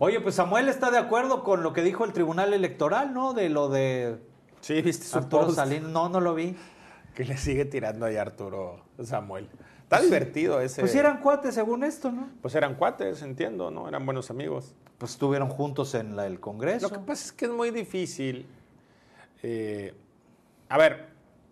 Oye, pues Samuel está de acuerdo con lo que dijo el Tribunal Electoral, ¿no? De lo de Sí, viste su Arturo post Salinas. No, no lo vi. que le sigue tirando ahí a Arturo Samuel. Está divertido ese. Pues eran cuates según esto, ¿no? Pues eran cuates, entiendo, ¿no? Eran buenos amigos. Pues estuvieron juntos en la- el Congreso. Lo que pasa es que es muy difícil. eh, a ver,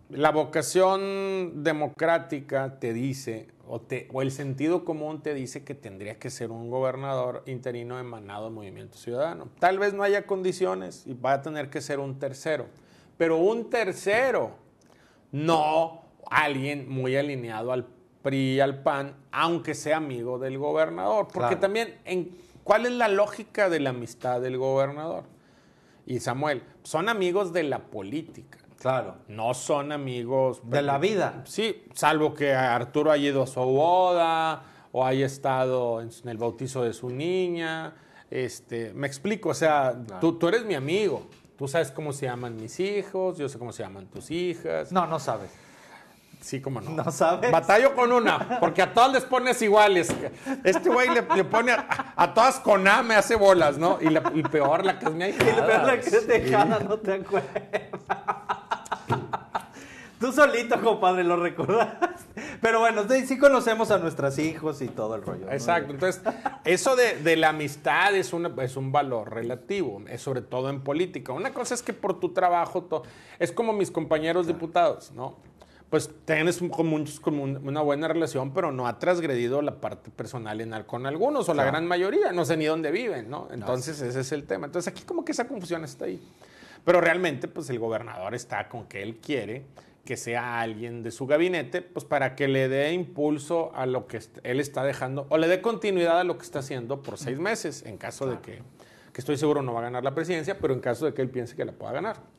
la vocación democrática te dice, o, te- o el sentido común te dice que tendría que ser un gobernador interino emanado del Movimiento Ciudadano. Tal vez no haya condiciones y va a tener que ser un tercero. Pero un tercero, no alguien muy alineado al PRI y al PAN, aunque sea amigo del gobernador. Porque Claro. también, en, ¿cuál es la lógica de la amistad del gobernador? Y Samuel, son amigos de la política, Claro. no son amigos... De la vida. Sí, salvo que Arturo haya ido a su boda o haya estado en, el bautizo de su niña. Este, me explico, o sea, tú, tú eres mi amigo. Tú sabes cómo se llaman mis hijos, yo sé cómo se llaman tus hijas. No, no sabes. Sí, cómo no. ¿No sabes? Batallo con una, porque a todas les pones iguales. Este güey le, le pone a, a todas con A, me hace bolas, ¿no? Y, la, y peor, la que es mi Y la verdad que es dejada, no te acuerdas. Tú solito, compadre, lo recordaste. Pero bueno, sí conocemos a nuestros hijos y todo el rollo. ¿no? Exacto. Entonces, eso de, de la amistad es, una- es un valor relativo, es sobre todo en política. Una cosa es que por tu trabajo, to- es como mis compañeros diputados, ¿no? Pues tienes un- con muchos como un- una buena relación, pero no ha transgredido la parte personal en, con algunos, o la gran mayoría, no sé ni dónde viven, ¿no? Entonces, ese es el tema. Entonces, aquí como que esa confusión está ahí. Pero realmente, pues el gobernador está con que él quiere que sea alguien de su gabinete, pues para que le dé impulso a lo que él está dejando, o le dé continuidad a lo que está haciendo por seis meses, en caso de que, que estoy seguro no va a ganar la presidencia, pero en caso de que él piense que la pueda ganar.